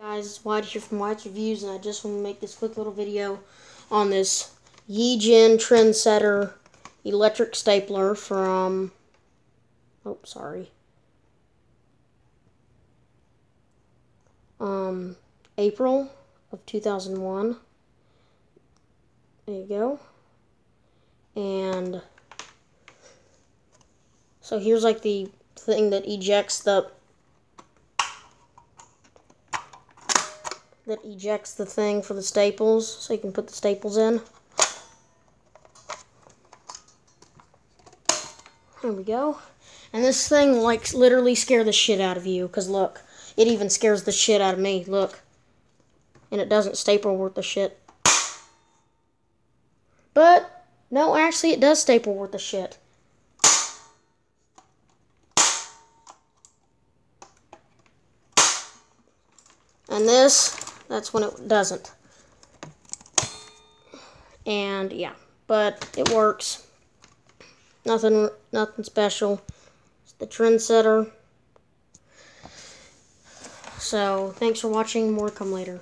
guys, Wyatt here from Wyatt's Reviews, and I just want to make this quick little video on this Yijin Trendsetter electric stapler from, oh, sorry, um, April of 2001. There you go. And so here's like the thing that ejects the that ejects the thing for the staples so you can put the staples in. There we go. And this thing like literally scare the shit out of you because look, it even scares the shit out of me. Look. And it doesn't staple worth the shit. But no, actually it does staple worth the shit. And this that's when it doesn't. And yeah, but it works. Nothing, nothing special. It's the trendsetter. So thanks for watching. More come later.